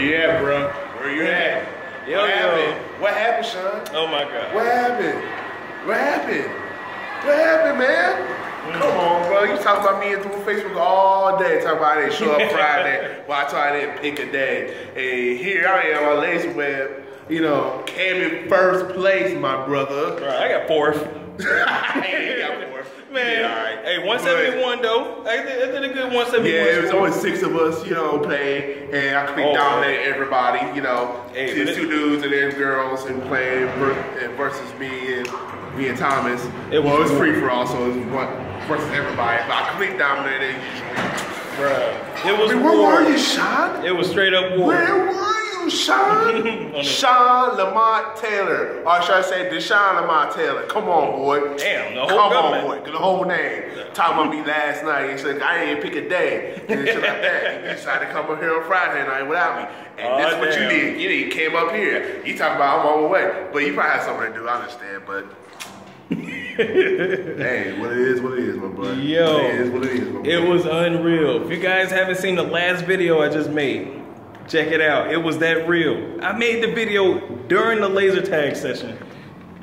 you at, bro? Where you at? Yo, what yo. happened? What happened, Sean? Oh my god. What happened? What happened? What happened, man? Hmm. Come on, bro. You talking about me and through Facebook all day, talking about I didn't show up Friday. well, I told I didn't pick a day. And here I am on Lazy Web, you know, came in first place, my brother. All right, I got fourth. hey, you got fourth. Man, Yeah, all right. hey, 171 though. I did, I did a good 171. Yeah, it was only six of us, you know, playing, and I could Oh, dominate everybody, you know. Hey, two, two dudes and then girls and playing versus me and me and Thomas. It well, it was was free for all, so it was one versus everybody. But I completely dominated. Bruh. It was I mean, where war. were you, Sean? It was straight up war. Where were you, Sean? Sean Lamont Taylor, or should I say Deshaun Lamont Taylor? Come on, oh, boy. Damn, the whole Come government. on, boy. The whole name. Talking about me last night. He said, I didn't pick a day. And shit like that. You decided to come up here on Friday night without me. And Aw, that's oh, what you did. You didn't came up here. You talking about I'm on my way. But you probably had something to do, I understand. But hey, what it is, what it is, my boy. Yo. It is what it is. It was unreal. If you guys haven't seen the last video I just made, check it out. It was that real. I made the video during the laser tag session.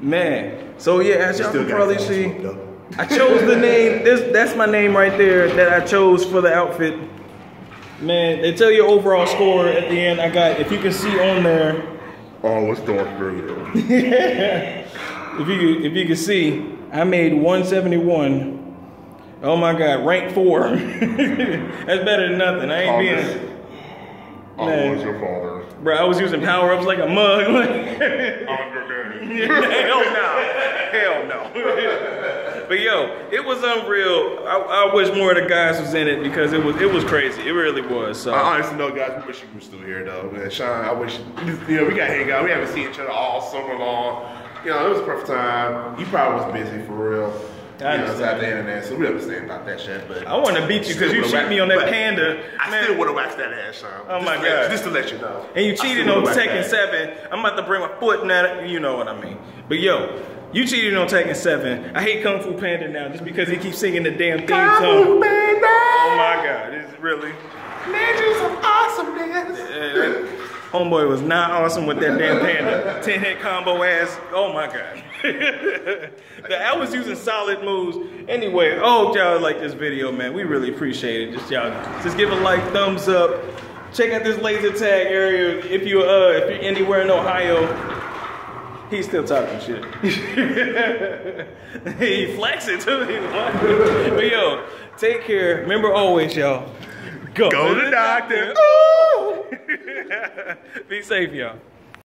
Man. So yeah, as y'all can probably see. I chose the name. This that's my name right there that I chose for the outfit. Man, they tell you overall score at the end. I got if you can see on there, Oh, it's dark Darth Vader. if you if you can see, I made 171. Oh my god, rank four. that's better than nothing. I ain't being Man. your father. Bro, I was using power ups like a mug. I'm your daddy. Hell no. Hell no. but yo, it was unreal. I, I wish more of the guys was in it because it was it was crazy. It really was. So I honestly know, guys, we wish you were still here, though, man. Sean, I wish, you know, we got hang out. We haven't seen each other all summer long. You know, it was a perfect time. You probably was busy for real. I you know, it's out the internet, so we understand about that shit. But I want to beat you because you cheated me on that panda. I Man. still would have waxed that ass, Sean. Oh Just my let- God. just to let you know. And you cheated on Tekken 7. I'm about to bring my foot in that. You know what I mean. But yo, you cheated on Tekken 7. I hate Kung Fu Panda now just because he keeps singing the damn theme Kung song. Fu Panda! Oh my god, is really? Legends of awesomeness. Uh, Homeboy was not awesome with that damn panda. 10 hit combo ass. Oh my god. The- I was using solid moves. Anyway, oh y'all like this video, man. We really appreciate it. Just y'all just give a like, thumbs up. Check out this laser tag area. If you uh if you're anywhere in Ohio, he's still talking shit. he flexing too. but yo, take care. Remember always, y'all. Go, Go to the doctor. Be safe, y'all.